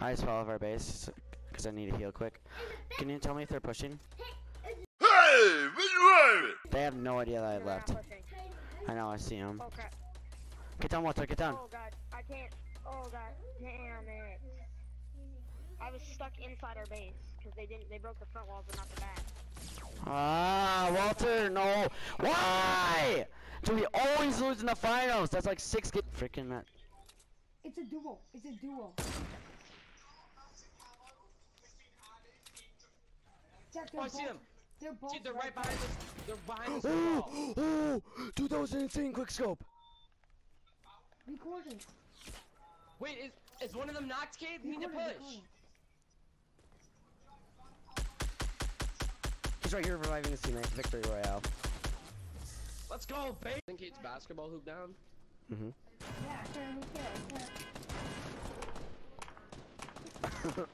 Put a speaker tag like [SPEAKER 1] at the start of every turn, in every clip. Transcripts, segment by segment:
[SPEAKER 1] I just fell off our base because I need to heal quick. Can you tell me if they're pushing?
[SPEAKER 2] Hey,
[SPEAKER 1] they have no idea that I left. I know, I see them.
[SPEAKER 3] Oh,
[SPEAKER 1] get down, Walter, get down.
[SPEAKER 3] Oh, God, I can't. Oh, God, damn it. I was stuck inside our base because they didn't. They broke the front walls, but not the back.
[SPEAKER 1] Ah, Walter, no. Why do we always lose in the finals? That's like six get freaking.
[SPEAKER 4] It's a duel. It's a duel. Jack,
[SPEAKER 5] Oh, I see them.
[SPEAKER 4] They're both.
[SPEAKER 5] Dude, they're right behind us. They're behind us.
[SPEAKER 1] Oh, oh, dude, that was an insane quick scope.
[SPEAKER 4] Recording.
[SPEAKER 5] Wait, is, is one of them knocked, Kade? We need to push.
[SPEAKER 1] He's right here reviving his teammate. Victory Royale.
[SPEAKER 5] Let's go, babe. I think Kade's basketball hoop down.
[SPEAKER 1] Mm-hmm.
[SPEAKER 4] Yeah, fair, who cares?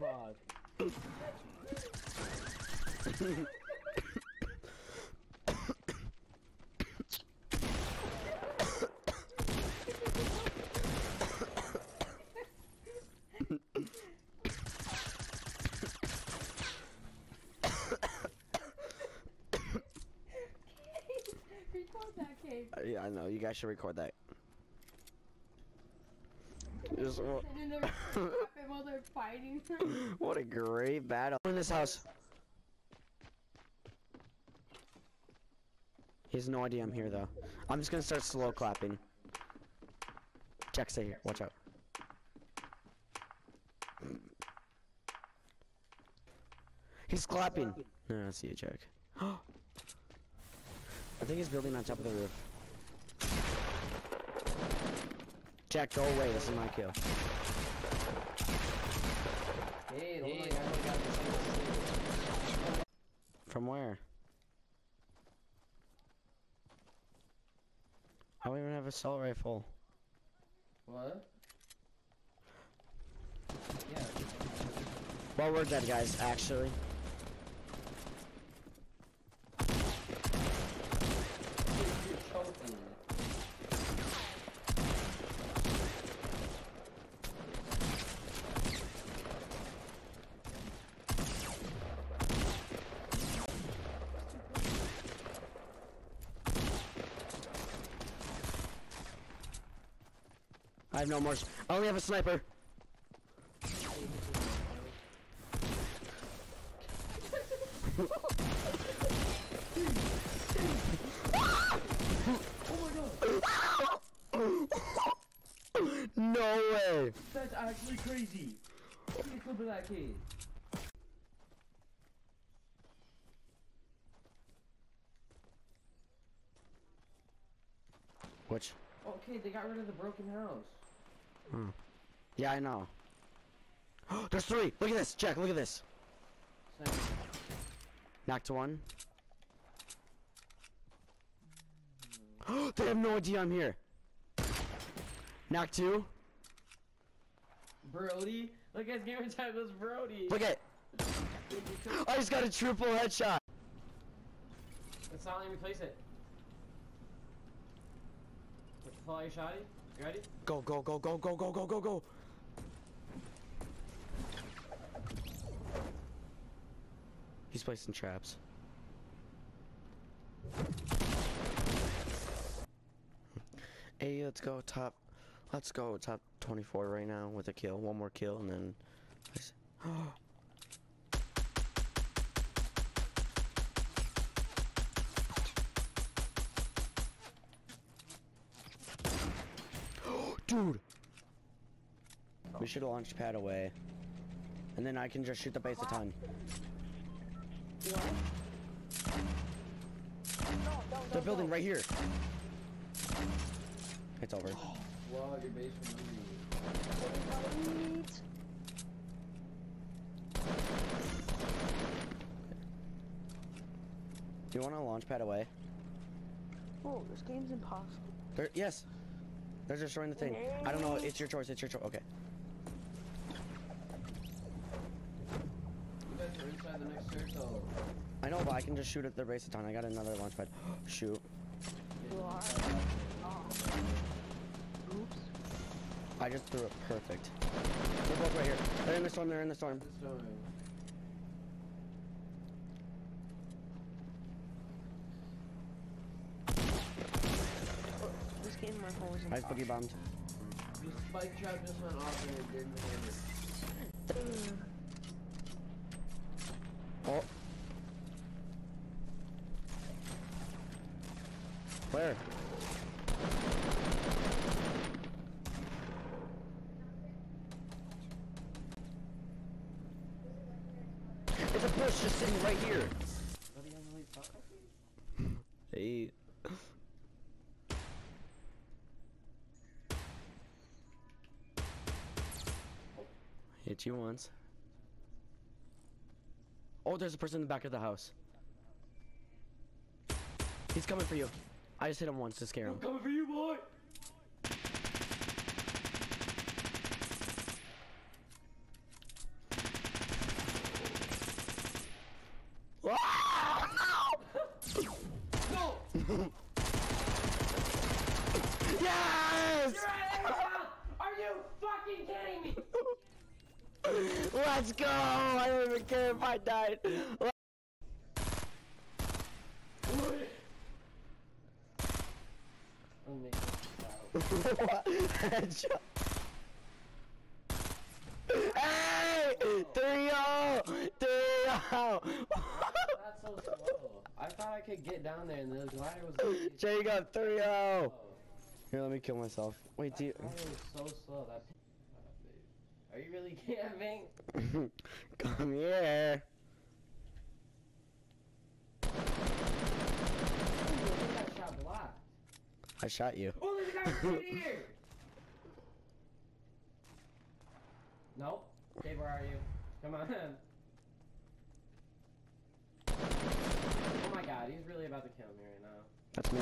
[SPEAKER 5] Fuck.
[SPEAKER 4] Record that, Kade.
[SPEAKER 1] Uh, yeah, I know. You guys should record that. Just- wha-
[SPEAKER 4] While they're fighting.
[SPEAKER 1] what a great battle. In this house. He has no idea I'm here though. I'm just gonna start slow clapping. Jack, stay here. Watch out. He's clapping. No, I see you, Jack. I think he's building on top of the roof. Jack, go away. This is my kill.
[SPEAKER 5] Hey,
[SPEAKER 6] Hey,
[SPEAKER 1] From where? I don't even have a assault rifle.
[SPEAKER 6] What? Yeah.
[SPEAKER 1] Well, we're dead, guys, actually.
[SPEAKER 6] You're choking.
[SPEAKER 1] I have no more. I only have a sniper. oh no way.
[SPEAKER 6] That's actually crazy. Look at the clip of that kid.
[SPEAKER 1] Which?
[SPEAKER 6] Okay, they got rid of the broken house. Mm.
[SPEAKER 1] Yeah, I know. There's three. Look at this, Jack. Look at this. Knocked one. they have no idea I'm here. Knock two.
[SPEAKER 6] Brody? Look at his gamer time was Brody.
[SPEAKER 1] Look at. I just got a triple headshot.
[SPEAKER 6] Let's not let me replace it. What's the follow your shotty? Ready?
[SPEAKER 1] Go, go, go, go, go, go, go, go, go. He's placing traps. Hey, let's go top. Let's go top 24 right now with a kill. One more kill and then. Dude! We should have launched pad away. And then I can just shoot the base a ton. They're building right here. It's over.
[SPEAKER 6] Wow, your base from.
[SPEAKER 1] Do you want to launch pad away?
[SPEAKER 3] Oh, this game's impossible.
[SPEAKER 1] They're, yes. They're destroying the thing. I don't know. It's your choice. It's your choice. Okay.
[SPEAKER 6] The.
[SPEAKER 1] I know, but I can just shoot at the base a ton. I got another launch pad. shoot.
[SPEAKER 3] Oops.
[SPEAKER 1] I just threw it perfect. They're both right here. They're in the storm. They're in the storm.
[SPEAKER 6] This storm.
[SPEAKER 3] This game my phone was
[SPEAKER 1] I boogie bombed.
[SPEAKER 6] The spike trap just went off and it didn't hit it.
[SPEAKER 1] Oh. Where? It's a bush just sitting right here. Hey. Hit you once. Oh, there's a person in the back of the house. He's coming for you. I just hit him once to scare him.
[SPEAKER 6] Coming for you, boy!
[SPEAKER 1] Ah,
[SPEAKER 6] No!
[SPEAKER 1] no! yes!
[SPEAKER 6] Are you fucking kidding me?
[SPEAKER 1] Let's go! I don't even care if I died.
[SPEAKER 6] I'll make this out.
[SPEAKER 1] Headshot. Hey! 3-0! 3-0!
[SPEAKER 6] That's. I thought I could get down there and the glider was
[SPEAKER 1] Jay, you got 3-0!
[SPEAKER 6] slow.
[SPEAKER 1] Here, let me kill myself. Wait, do you...
[SPEAKER 6] Was so slow. That. Are you really camping?
[SPEAKER 1] Come here.
[SPEAKER 6] Ooh, shot blocked.
[SPEAKER 1] I shot you.
[SPEAKER 6] Oh, there's a guy right here! Nope. Okay, where are you? Come on. Oh my god, he's really about to kill me right now.
[SPEAKER 1] That's me.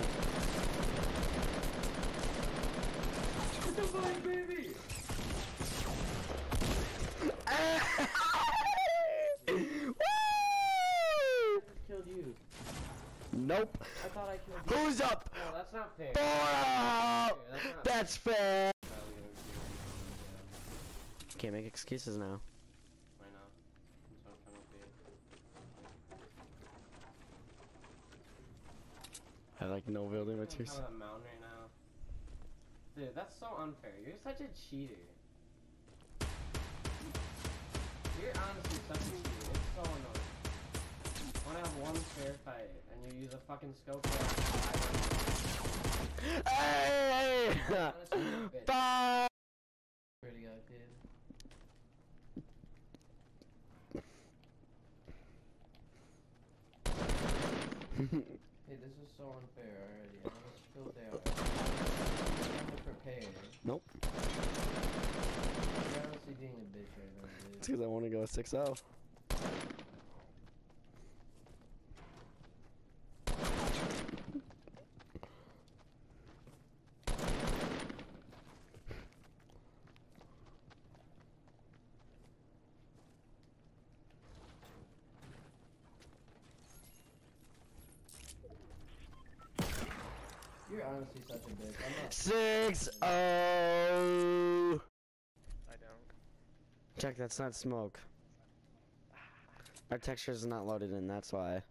[SPEAKER 6] It's a fight, baby!
[SPEAKER 1] Woo!
[SPEAKER 6] Killed you.
[SPEAKER 1] Nope.
[SPEAKER 6] I thought I killed you.
[SPEAKER 1] Who's up?
[SPEAKER 6] No, that's not fair.
[SPEAKER 1] Four out!
[SPEAKER 6] That's not-
[SPEAKER 1] That's fair.
[SPEAKER 6] Probably gonna do it.
[SPEAKER 1] Can't make excuses now.
[SPEAKER 6] Yeah, Why not? That's what I'm trying to be.
[SPEAKER 1] I like no building
[SPEAKER 6] I'm
[SPEAKER 1] materials.
[SPEAKER 6] on that mountain right now. Dude, that's so unfair. You're such a cheater. You're honestly such a cheater. It's so annoying. I wanna have one fair fight, and you use a fucking scope for like five.
[SPEAKER 1] Hey!
[SPEAKER 6] Honestly, you're a bitch.
[SPEAKER 1] Bye!
[SPEAKER 6] Swear to God, kid. Hey, this already. I was skilled there. I'm uh. prepared.
[SPEAKER 1] Nope.
[SPEAKER 6] You're honestly being a bitch right now, dude.
[SPEAKER 1] It's because I want to go 6 0.
[SPEAKER 6] Honestly such a bitch. I'm not.
[SPEAKER 1] 6 0.
[SPEAKER 7] I don't.
[SPEAKER 1] Check, that's not smoke. Our texture is not loaded in, that's why.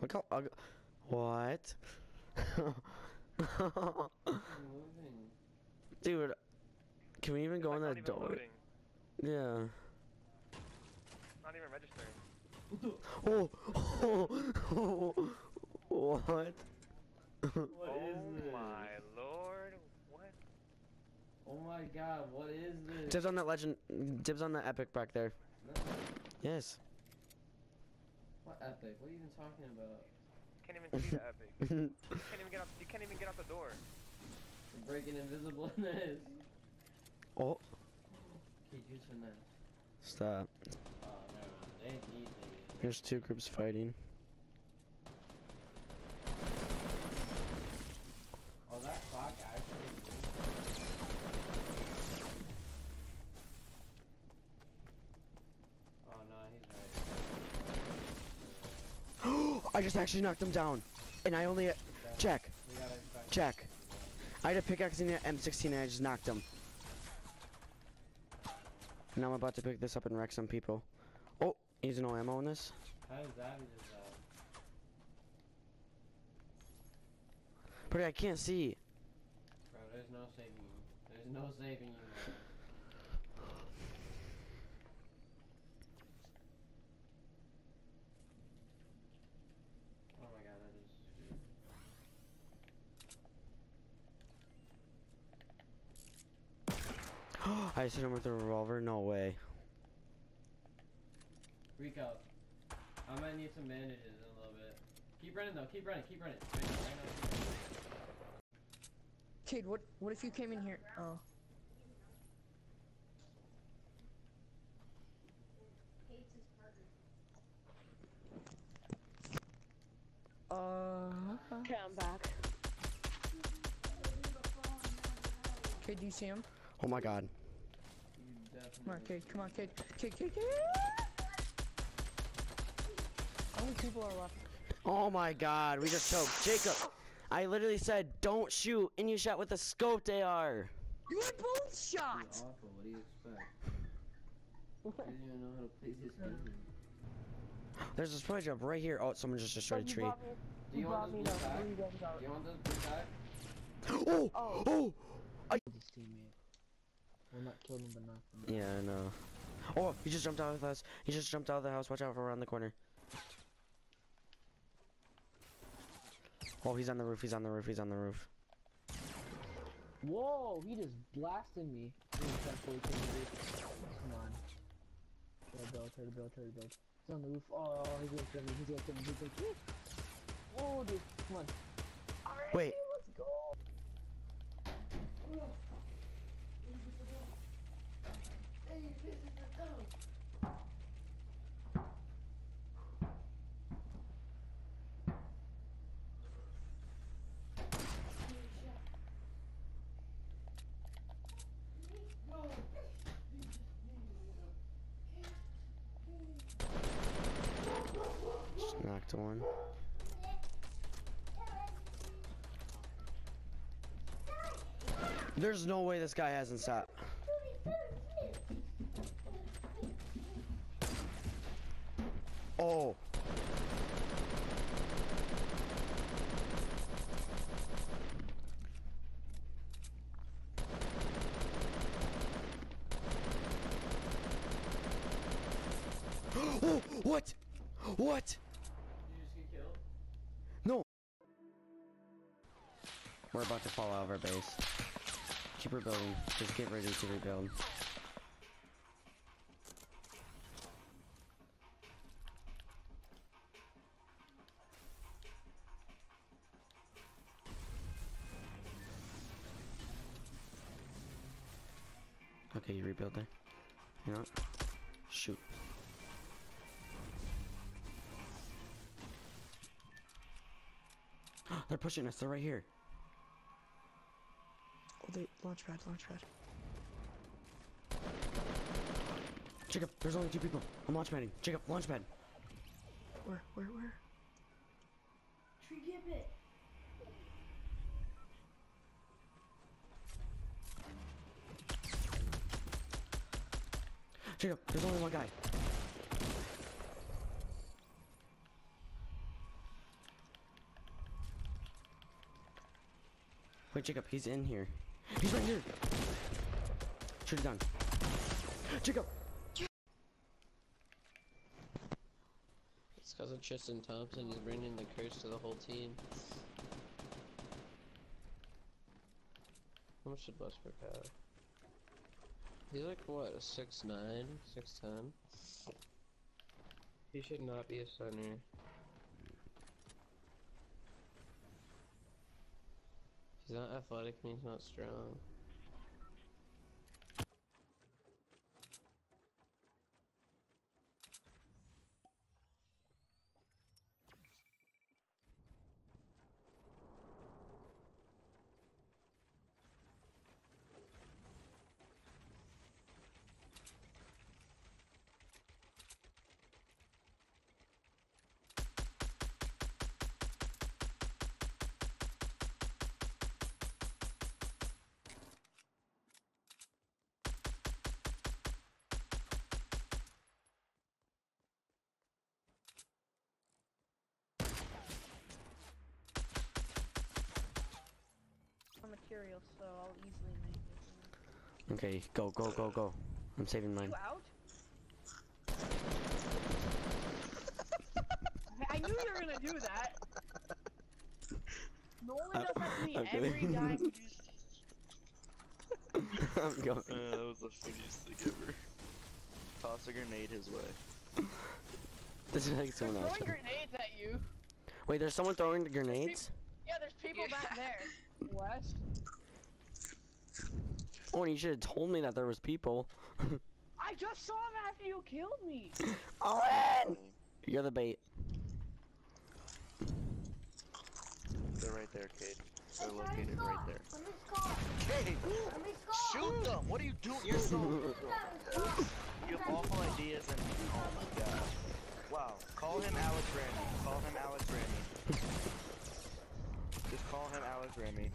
[SPEAKER 1] Look how ugly. What? Dude, can we even go in that door?
[SPEAKER 7] loading.
[SPEAKER 1] Yeah.
[SPEAKER 7] Not even registering.
[SPEAKER 1] Oh, oh, what?
[SPEAKER 6] What is
[SPEAKER 7] oh
[SPEAKER 6] this?
[SPEAKER 7] my lord. What?
[SPEAKER 6] Oh my god, what is this?
[SPEAKER 1] Dibs on that legend. Dibs on that epic back there.
[SPEAKER 6] No,
[SPEAKER 1] Yes.
[SPEAKER 6] What epic? What are you even talking about?
[SPEAKER 7] Can't even see the epic. You can't even get out. You can't even get out the door.
[SPEAKER 6] You're breaking invisibleness.
[SPEAKER 1] oh,
[SPEAKER 6] Okay, use finesse.
[SPEAKER 1] stop.
[SPEAKER 6] Oh, never mind. They ain't these niggas.
[SPEAKER 1] There's two groups fighting.
[SPEAKER 6] Oh, that clock actually. Oh no, he's right.
[SPEAKER 1] I just actually knocked him down, and I only check,
[SPEAKER 6] We gotta expect.
[SPEAKER 1] check. I had a pickaxe in the M16 and I just knocked him. Now I'm about to pick this up and wreck some people. Oh, he's no ammo in this.
[SPEAKER 6] How does that
[SPEAKER 1] But I can't see.
[SPEAKER 6] Bro, there's no saving you. There's no saving you, man. Oh my god, that is screwed.
[SPEAKER 1] I hit him with a revolver. No way.
[SPEAKER 6] Rico, I might need some bandages in a little bit. Keep running though, keep running, keep running. Right now, right now, keep running.
[SPEAKER 8] Kid, what what if you came in here? Oh. Uh,
[SPEAKER 3] Okay, I'm back.
[SPEAKER 8] kid, do you see him?
[SPEAKER 1] Oh my god.
[SPEAKER 6] You definitely
[SPEAKER 8] Come on, kid. Come on, kid. Kid, kid, kid. How many people are left?
[SPEAKER 1] Oh my god, we just choked. Jacob, I literally said don't shoot, and you shot with a scoped AR.
[SPEAKER 8] You had both shots.
[SPEAKER 6] awful, what do you expect? He doesn't even know how to play this game.
[SPEAKER 1] There's a spray jump right here. Oh, someone just destroyed a tree.
[SPEAKER 6] Do you want this blue pack? Do you want this blue pack?
[SPEAKER 1] Oh, oh,
[SPEAKER 9] oh, oh. His not killed him, but knocked him.
[SPEAKER 1] Yeah, I know. Oh, he just jumped out of us. He just jumped out of the house. Watch out for around the corner. Oh, he's on the roof. He's on the roof. He's on the roof.
[SPEAKER 9] Whoa, he just blasted me. He was that fully committed. Come on. Try to build, try to build, try to build. He's on the roof. Oh, he's gonna kill me. He's gonna kill me. He's gonna kill me. Oh, dude, come on.
[SPEAKER 1] Wait.
[SPEAKER 9] Let's go.
[SPEAKER 1] Just knocked one. There's no way this guy hasn't stopped. Oh. what? What? No. We're about to fall out of our base. Keep rebuilding. Just get ready to rebuild. Rebuild there. You know what? Shoot. They're pushing us. They're right here.
[SPEAKER 8] Oh, they launch pad, launch pad.
[SPEAKER 1] Jacob, there's only two people. I'm launch padding. Jacob, launch pad.
[SPEAKER 8] Where, where, where?
[SPEAKER 4] Tree Gibbet.
[SPEAKER 1] Jacob, there's only one guy. Wait, Jacob, he's in here. He's right here. Shoot it down. Jacob.
[SPEAKER 5] It's because of Tristan Thompson. He's bringing the curse to the whole team. How much did Westbrook have? He's like what, a six nine, six ten. He should not be a center. He's not athletic he's not strong.
[SPEAKER 8] Material, so I'll easily make it.
[SPEAKER 1] Okay, go, go, go, go. I'm saving mine.
[SPEAKER 8] You out? I knew you were gonna do that. Nolan uh, does that to me
[SPEAKER 1] okay.
[SPEAKER 8] every time.
[SPEAKER 1] I'm going.
[SPEAKER 10] Uh, that was the funniest thing ever. Toss a grenade his way.
[SPEAKER 1] This is like someone
[SPEAKER 8] They're
[SPEAKER 1] else.
[SPEAKER 8] throwing grenades at you.
[SPEAKER 1] Wait, there's someone throwing the grenades?
[SPEAKER 8] Yeah, there's people back there. West.
[SPEAKER 1] Oh, you should have told me that there was people.
[SPEAKER 8] I just saw him after you killed me.
[SPEAKER 1] Owen! You're the bait.
[SPEAKER 10] They're right there, Kade. They're located right there.
[SPEAKER 4] Let me score.
[SPEAKER 10] Kade!
[SPEAKER 4] Let me score.
[SPEAKER 10] Shoot them! What are you doing? You're so You have awful ideas and oh my god. Wow. Call him Alex Ramy. Call him Alex Ramy. Just call him Alex Ramy.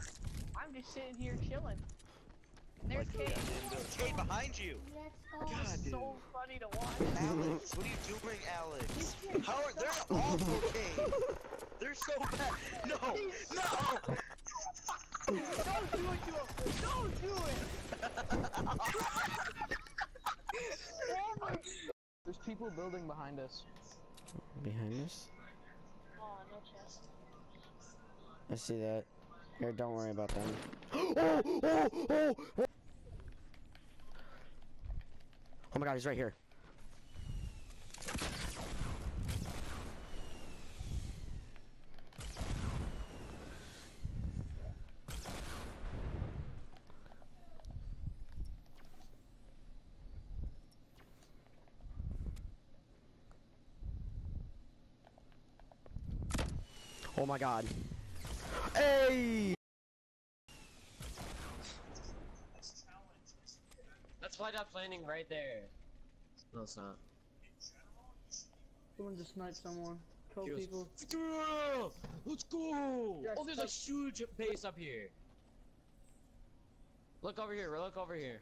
[SPEAKER 8] I'm just sitting here chilling. There's
[SPEAKER 10] Like,
[SPEAKER 8] Kate.
[SPEAKER 10] Behind you!
[SPEAKER 4] Let's.
[SPEAKER 10] God, dude.
[SPEAKER 8] So funny to watch.
[SPEAKER 10] Alex, what are you doing, Alex? How are they're awful, Kade? They're so bad. No! No!
[SPEAKER 8] Don't do it to him. Don't do it.
[SPEAKER 9] There's people building behind us.
[SPEAKER 1] Behind us?
[SPEAKER 3] Oh, no chest.
[SPEAKER 1] I see that. Here, don't worry about them. oh, oh, oh, oh! Oh my god, he's right here. Oh my god. Hey!
[SPEAKER 5] That's why that's landing right there. No, it's not.
[SPEAKER 9] Someone just sniped someone. Kill
[SPEAKER 5] He was-
[SPEAKER 9] people.
[SPEAKER 5] Yeah, Let's go!
[SPEAKER 9] Yes,
[SPEAKER 5] oh, there's a huge base up here. Look over here. Look over here.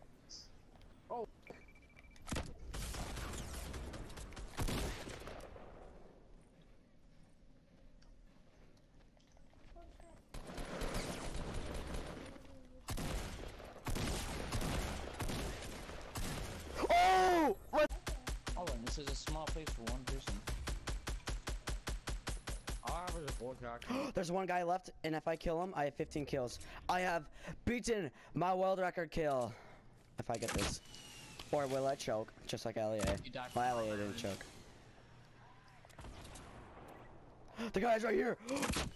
[SPEAKER 5] There's a four character.
[SPEAKER 1] There's one guy left, and if I kill him, I have 15 kills. I have beaten my world record kill. If I get this. Or will I choke, just like Alia.
[SPEAKER 5] You died
[SPEAKER 1] Well, Alia didn't choke. The guy's right here!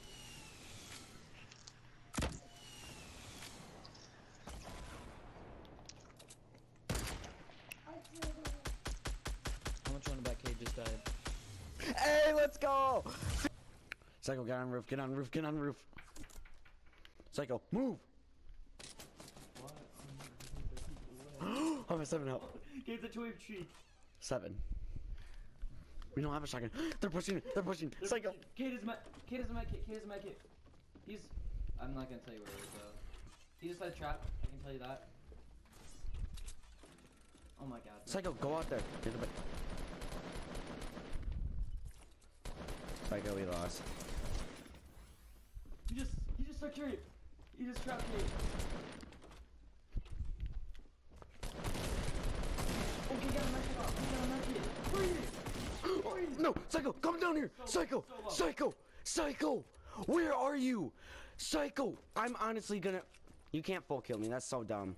[SPEAKER 1] Psycho, get on roof, get on roof, get on roof. Psycho, move! I'm a seven up.
[SPEAKER 6] Get the twig tree.
[SPEAKER 1] Seven. We don't have a shotgun. They're pushing, they're pushing. Psycho!
[SPEAKER 6] Kid is my kid is my kid. Kid is my kid. He's. I'm not gonna tell you where he is though. He just had a trap. I can tell you that. Oh my god.
[SPEAKER 1] Psycho, go out there. Get the Psycho, we lost.
[SPEAKER 6] He just he just stuck Kid. He just trapped me. Okay, get a magic off. A magic. Freeze. Freeze.
[SPEAKER 1] No, Psycho, come down here! Psycho!
[SPEAKER 6] so.
[SPEAKER 1] Psycho! Psycho! Where are you? Psycho! I'm honestly gonna. You can't full kill me, that's so dumb.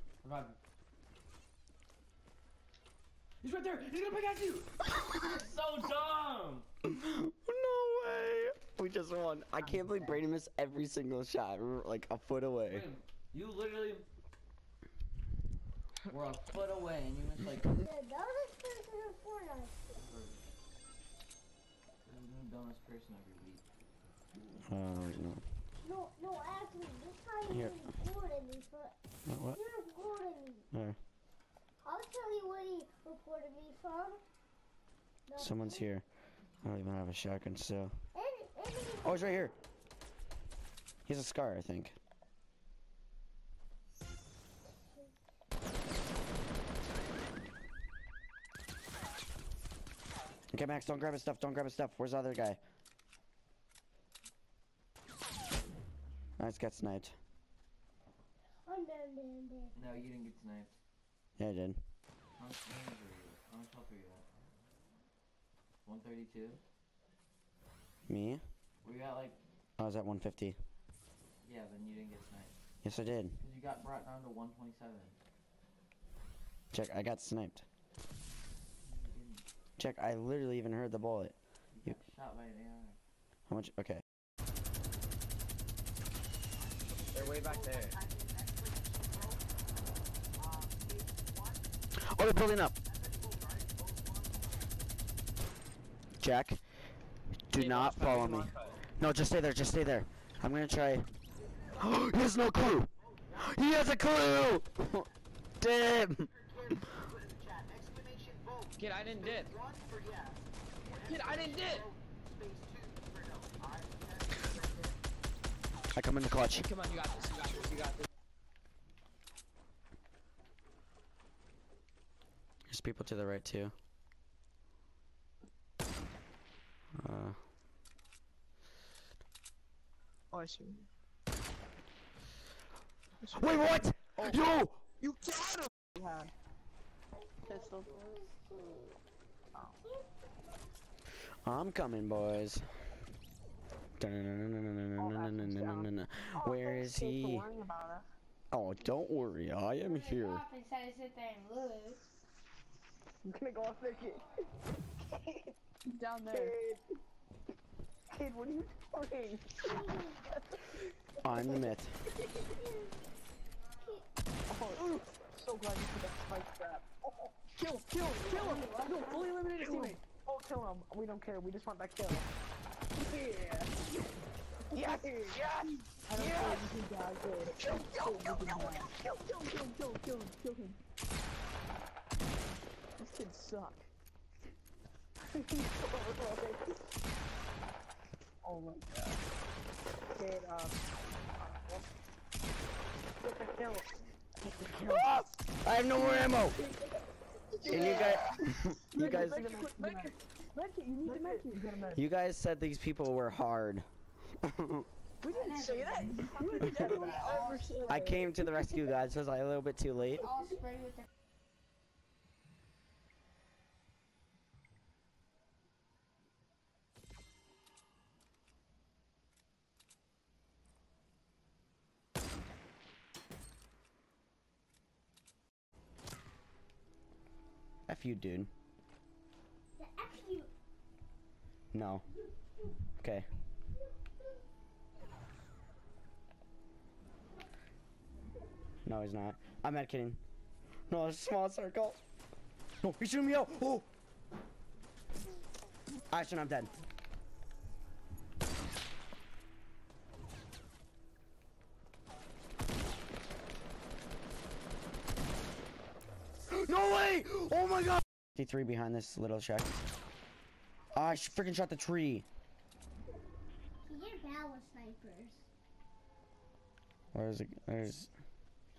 [SPEAKER 6] He's right there. He's gonna pick at you. so dumb.
[SPEAKER 1] No way! We just won. I can't believe Brayden missed every single shot. We were like a foot away.
[SPEAKER 6] Brandon, You literally were a foot away and you missed like.
[SPEAKER 4] Yeah, that was expensive in Fortnite.
[SPEAKER 6] the dumbest person every week.
[SPEAKER 1] Uh, no.
[SPEAKER 4] No, no, actually, this guy
[SPEAKER 1] Here.
[SPEAKER 4] is recording me for.
[SPEAKER 1] What? what?
[SPEAKER 4] He recorded me.
[SPEAKER 1] Where?
[SPEAKER 4] I'll tell you where he reported me from. No,
[SPEAKER 1] Someone's here. I don't even have a shotgun still.
[SPEAKER 4] And, and he-
[SPEAKER 1] Oh, he's right here. He's a scar, I think. Okay, Max, don't grab his stuff. Don't grab his stuff. Where's the other guy? Nice, got sniped.
[SPEAKER 11] No, you didn't get sniped.
[SPEAKER 1] Yeah, I did.
[SPEAKER 11] How much damage were you? How much health were you at? 132?
[SPEAKER 1] Me?
[SPEAKER 11] Were you at like,
[SPEAKER 1] I was at 150.
[SPEAKER 11] yeah, then you didn't get sniped.
[SPEAKER 1] Yes, I did.
[SPEAKER 11] Because you got brought down to 127.
[SPEAKER 1] Check, I got sniped.
[SPEAKER 11] You.
[SPEAKER 1] Check, I literally even heard the bullet.
[SPEAKER 11] You
[SPEAKER 1] You-
[SPEAKER 11] got shot by an AR.
[SPEAKER 1] How much? Okay.
[SPEAKER 5] They're way back there.
[SPEAKER 1] Oh, they're building up. Jack, do not follow
[SPEAKER 5] come
[SPEAKER 1] me.
[SPEAKER 5] On, Kyle.
[SPEAKER 1] No, just stay there. Just stay there. I'm gonna try. he has no clue. He has a clue. Damn.
[SPEAKER 5] Kid, I didn't dip. Kid, I didn't dip.
[SPEAKER 1] I come in the clutch.
[SPEAKER 5] Come on, you got this. You got this. You got this.
[SPEAKER 1] There's people to the right too. Uh,
[SPEAKER 8] Oh, I see.
[SPEAKER 1] Wait, what? Oh. Yo!
[SPEAKER 8] You got him! Yeah. Pistol. Oh.
[SPEAKER 1] I'm coming, boys. Oh, Where is he? Oh, don't worry, I am here.
[SPEAKER 8] I'm gonna go off there, kid.
[SPEAKER 9] Down there.
[SPEAKER 8] Kid. Kid, what are you doing?
[SPEAKER 1] I'm the myth.
[SPEAKER 8] Oh, so glad you put that spike trap. Oh, kill, kill, kill him! No, fully eliminated teammate. Oh, kill him. We don't care. We just want that kill. Yeah. Yes. Yes.
[SPEAKER 9] I don't
[SPEAKER 8] Yes.
[SPEAKER 9] care if you die good.
[SPEAKER 8] Kill, kill, kill, kill, kill, kill, kill, kill, kill, kill, kill him.
[SPEAKER 9] This kid suck.
[SPEAKER 8] oh my god. Kid, um. Get the kill. Get the kill.
[SPEAKER 1] I have no more ammo. And you guys, you guys,
[SPEAKER 8] you need the medkit. You got a medkit.
[SPEAKER 1] you guys said these people were hard.
[SPEAKER 8] We didn't say that. You didn't ever say
[SPEAKER 1] I came to the rescue, guys. Was I a little bit too late? F you, dude.
[SPEAKER 4] the F you.
[SPEAKER 1] No. Okay. No, he's not. I'm not kidding. No, it's a small circle. No, he's shooting me out. Oh. Ashton, I'm dead. No way! Oh my god! 53 behind this little shack. Ah, I sh- freaking shot the tree.
[SPEAKER 4] You're bad with snipers.
[SPEAKER 1] Where's it? There's.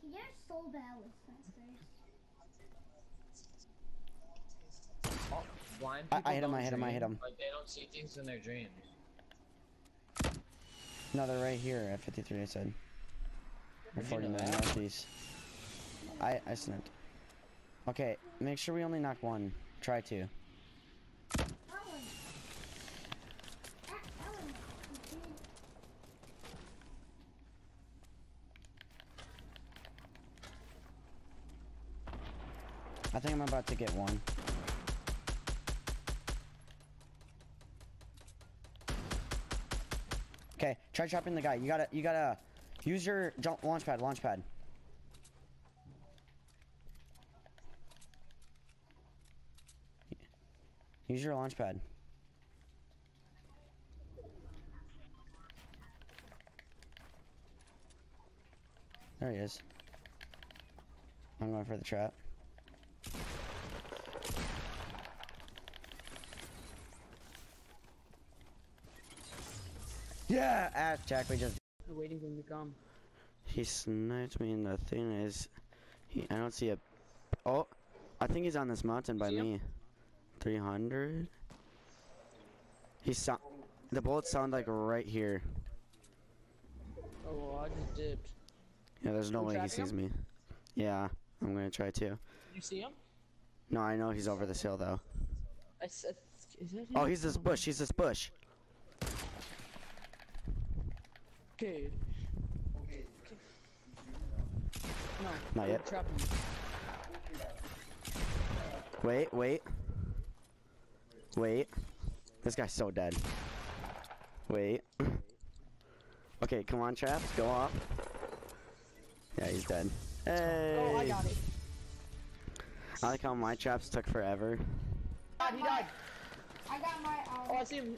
[SPEAKER 4] You're so bad with snipers.
[SPEAKER 5] Oh, blind
[SPEAKER 1] I- I hit him, I hit him, I hit him.
[SPEAKER 5] Like they don't see things in their dreams.
[SPEAKER 1] No, they're right here at 53. I said. They're
[SPEAKER 5] How'd
[SPEAKER 1] 40
[SPEAKER 5] know
[SPEAKER 1] northeast. I I sniped. Okay, make sure we only knock one. Try to. I think I'm about to get one. Okay, try chopping the guy. You gotta, you gotta use your jump launch pad, launch pad. Use your launch pad. There he is. I'm going for the trap. Yeah, ass Jack, we just.
[SPEAKER 9] I'm waiting for him to come.
[SPEAKER 1] He sniped me, and the thing is, he, I don't see a. Oh, I think he's on this mountain by
[SPEAKER 5] see
[SPEAKER 1] me. Him? 300? He sound. The bullets sound like right here.
[SPEAKER 9] Oh, well, I just dipped.
[SPEAKER 1] Yeah, there's no way he sees him? me. Yeah, I'm gonna try to.
[SPEAKER 9] You see him?
[SPEAKER 1] No, I know he's over this hill though.
[SPEAKER 9] I said, is that him?
[SPEAKER 1] Oh, he's this bush. He's this bush.
[SPEAKER 9] Okay. okay. No.
[SPEAKER 1] Not yet. Wait, wait. Wait. This guy's so dead. Wait. Okay, come on, traps. Go up. Yeah, he's dead. Hey.
[SPEAKER 9] Oh, I got it.
[SPEAKER 1] I like how my traps took forever.
[SPEAKER 9] God, he died.
[SPEAKER 4] I got my um.
[SPEAKER 9] Oh, I see him.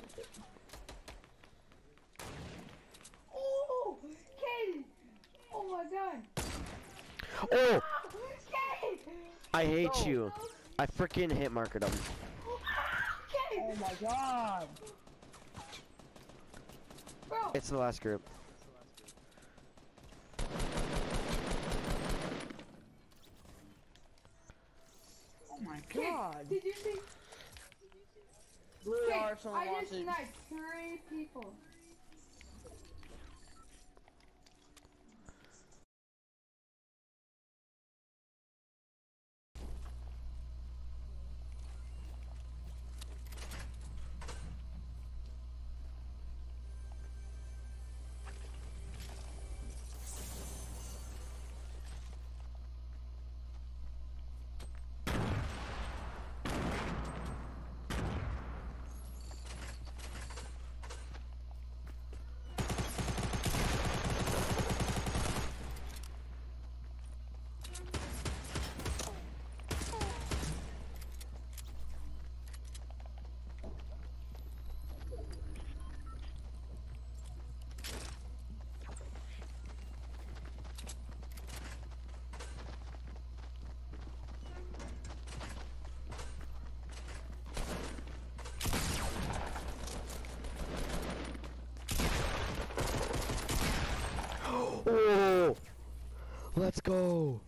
[SPEAKER 4] Oh, Katie! Oh my god!
[SPEAKER 1] Oh!
[SPEAKER 4] Katie!
[SPEAKER 1] I hate you. I freaking hit markered him.
[SPEAKER 4] Katie!
[SPEAKER 9] Oh my god.
[SPEAKER 4] Bro!
[SPEAKER 1] It's the last group.
[SPEAKER 9] Oh my god.
[SPEAKER 4] Did you see?
[SPEAKER 9] Blue
[SPEAKER 4] Kate,
[SPEAKER 9] Arsenal
[SPEAKER 4] I
[SPEAKER 9] wants
[SPEAKER 4] just
[SPEAKER 9] it.
[SPEAKER 4] sniped three people.
[SPEAKER 1] Oh! Let's go.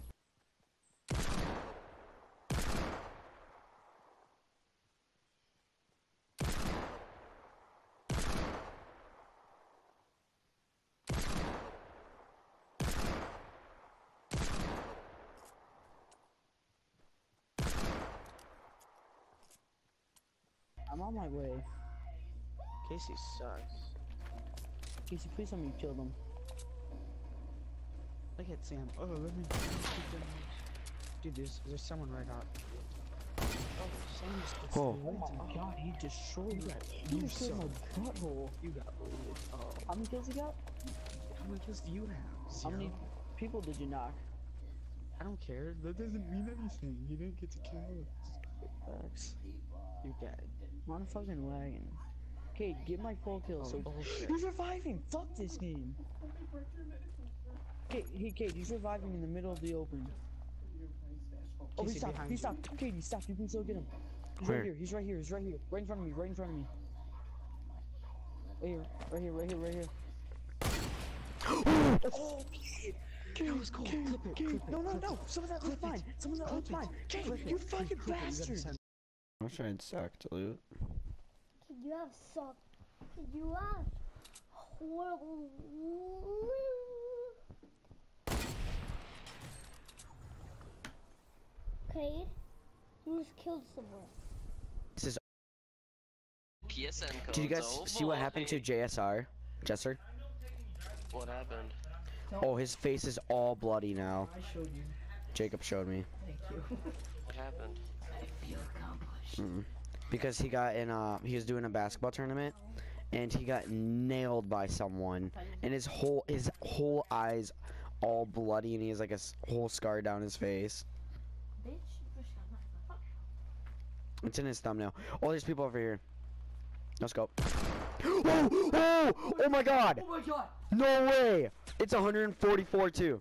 [SPEAKER 9] I'm on my way.
[SPEAKER 5] Casey sucks.
[SPEAKER 9] Casey, please tell me you killed him.
[SPEAKER 12] Look at Sam. Oh, let me. Dude, there's there's someone right out.
[SPEAKER 9] Oh, Sam just
[SPEAKER 1] Oh.
[SPEAKER 9] Oh my oh. god, he destroyed
[SPEAKER 12] You
[SPEAKER 9] that. He
[SPEAKER 12] you
[SPEAKER 9] destroyed
[SPEAKER 12] suck.
[SPEAKER 9] my butthole.
[SPEAKER 12] You got bullied. Oh,
[SPEAKER 9] How many kills he got?
[SPEAKER 12] how many kills do you have? Zero.
[SPEAKER 9] How many people did you knock?
[SPEAKER 12] I don't care. That doesn't mean anything. You didn't get to kill.
[SPEAKER 9] Facts.
[SPEAKER 12] You got.
[SPEAKER 9] I'm fucking lagging. Kate, get my full kill.
[SPEAKER 12] Oh,
[SPEAKER 9] so
[SPEAKER 12] bullshit.
[SPEAKER 9] he's reviving. Fuck this game. Kate, hey Kate, he's reviving in the middle of the open. Oh, he stopped. He stopped. Kate, he stopped. You can still get him. He's
[SPEAKER 1] Where?
[SPEAKER 9] right here. He's right here. He's right here. Right in front of me. Right in front of me. Right here. Right here. Right here. Right here. oh, Kate. Kate,
[SPEAKER 12] That was cool.
[SPEAKER 9] Kate,
[SPEAKER 12] Clip it,
[SPEAKER 9] Kate.
[SPEAKER 12] clip it,
[SPEAKER 9] no, no,
[SPEAKER 12] clip
[SPEAKER 9] no.
[SPEAKER 12] it.
[SPEAKER 9] Some of that was
[SPEAKER 12] Clip
[SPEAKER 9] mine. Some of that was
[SPEAKER 12] Clip
[SPEAKER 9] mine. Kate,
[SPEAKER 12] Clip
[SPEAKER 9] you
[SPEAKER 12] Clip
[SPEAKER 9] fucking.
[SPEAKER 12] Clip it. You gotta
[SPEAKER 9] bastard.
[SPEAKER 12] send-
[SPEAKER 1] I wish I'd suck to loot.
[SPEAKER 4] You have so. You have horrible. Kade, you just killed someone.
[SPEAKER 1] This is.
[SPEAKER 10] PSN code.
[SPEAKER 1] Did you guys see what happened to JSR? Jesser?
[SPEAKER 10] What happened?
[SPEAKER 1] Oh, his face is all bloody now.
[SPEAKER 8] I showed you.
[SPEAKER 1] Jacob showed me.
[SPEAKER 8] Thank you.
[SPEAKER 10] What happened?
[SPEAKER 1] I feel Mm. Because he got in uh he was doing a basketball tournament and he got nailed by someone and his whole his whole eyes all bloody and he has like a whole scar down his face. It's in his thumbnail. Oh, there's people over here. Let's go. Oh, oh, oh my god!
[SPEAKER 8] Oh my god!
[SPEAKER 1] No way! It's 144 too.